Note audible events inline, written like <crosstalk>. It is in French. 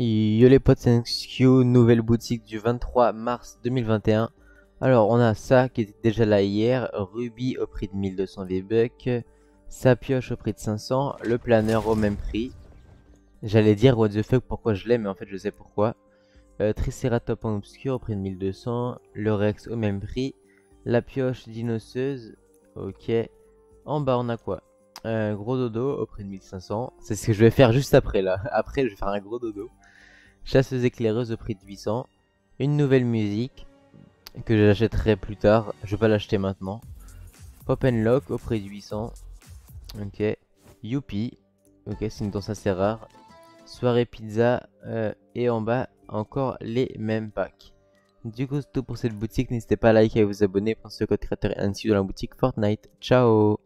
Yo les potes, nouvelle boutique du 23 mars 2021. Alors on a ça qui était déjà là hier, Ruby au prix de 1200 V-Bucks, sa pioche au prix de 500, le planeur au même prix. J'allais dire what the fuck pourquoi je l'ai mais en fait je sais pourquoi. Euh, en obscur au prix de 1200, le Rex au même prix, la pioche dinoseuse, ok. En bas on a quoi? Un gros dodo au prix de 1500. C'est ce que je vais faire juste après là. <laughs> Après, je vais faire un gros dodo. Chasseuse éclaireuse au prix de 800. Une nouvelle musique que j'achèterai plus tard. Je vais pas l'acheter maintenant. Pop and Lock au prix de 800. Ok. Youpi. Ok, c'est une danse assez rare. Soirée pizza. Euh, et en bas, encore les mêmes packs. Du coup, c'est tout pour cette boutique. N'hésitez pas à liker et à vous abonner. Pensez au code créateur ainsi dans la boutique Fortnite. Ciao